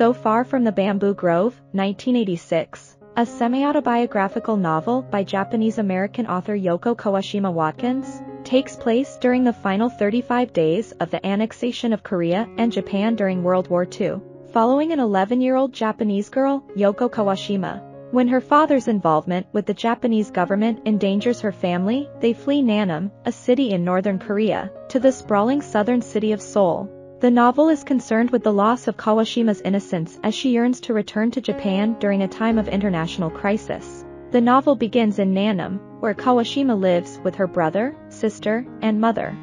So Far from the Bamboo Grove, 1986. A semi-autobiographical novel by Japanese-American author Yoko Kawashima Watkins, takes place during the final 35 days of the annexation of Korea and Japan during World War II, following an 11-year-old Japanese girl, Yoko Kawashima. When her father's involvement with the Japanese government endangers her family, they flee Nanam, a city in northern Korea, to the sprawling southern city of Seoul. The novel is concerned with the loss of Kawashima's innocence as she yearns to return to Japan during a time of international crisis. The novel begins in Nanam, where Kawashima lives with her brother, sister, and mother.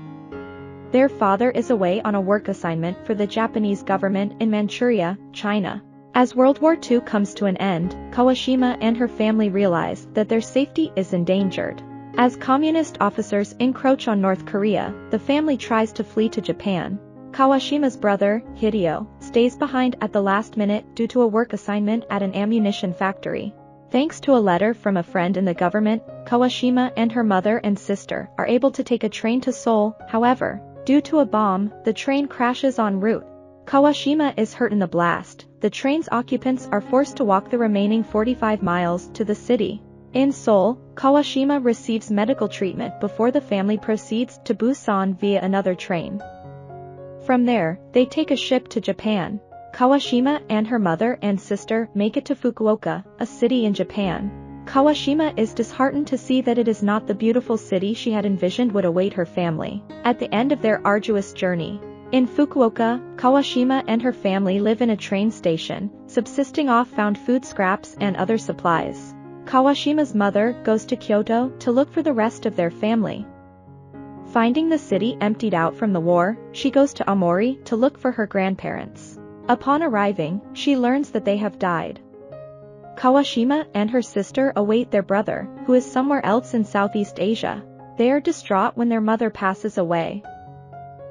Their father is away on a work assignment for the Japanese government in Manchuria, China. As World War II comes to an end, Kawashima and her family realize that their safety is endangered. As communist officers encroach on North Korea, the family tries to flee to Japan. Kawashima's brother, Hideo, stays behind at the last minute due to a work assignment at an ammunition factory. Thanks to a letter from a friend in the government, Kawashima and her mother and sister are able to take a train to Seoul, however, due to a bomb, the train crashes en route. Kawashima is hurt in the blast, the train's occupants are forced to walk the remaining 45 miles to the city. In Seoul, Kawashima receives medical treatment before the family proceeds to Busan via another train. From there, they take a ship to Japan. Kawashima and her mother and sister make it to Fukuoka, a city in Japan. Kawashima is disheartened to see that it is not the beautiful city she had envisioned would await her family at the end of their arduous journey. In Fukuoka, Kawashima and her family live in a train station, subsisting off found food scraps and other supplies. Kawashima's mother goes to Kyoto to look for the rest of their family. Finding the city emptied out from the war, she goes to Aomori to look for her grandparents. Upon arriving, she learns that they have died. Kawashima and her sister await their brother, who is somewhere else in Southeast Asia. They are distraught when their mother passes away.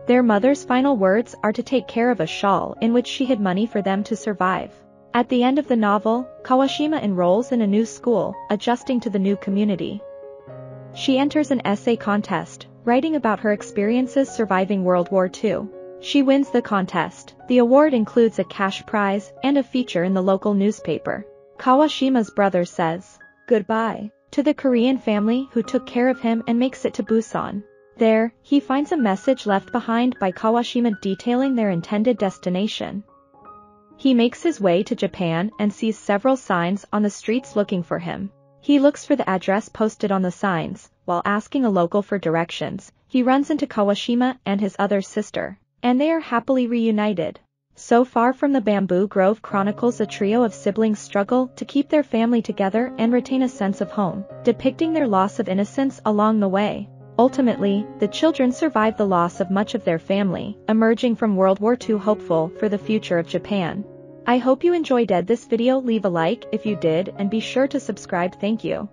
Their mother's final words are to take care of a shawl in which she hid money for them to survive. At the end of the novel, Kawashima enrolls in a new school, adjusting to the new community. She enters an essay contest, writing about her experiences surviving World War II. She wins the contest. The award includes a cash prize and a feature in the local newspaper. Kawashima's brother says goodbye to the Korean family who took care of him and makes it to Busan. There, he finds a message left behind by Kawashima detailing their intended destination. He makes his way to Japan and sees several signs on the streets looking for him. He looks for the address posted on the signs, while asking a local for directions, he runs into Kawashima and his other sister, and they are happily reunited. So Far from the Bamboo Grove chronicles a trio of siblings struggle to keep their family together and retain a sense of home, depicting their loss of innocence along the way. Ultimately, the children survive the loss of much of their family, emerging from World War II hopeful for the future of Japan. I hope you enjoyed this video leave a like if you did and be sure to subscribe thank you.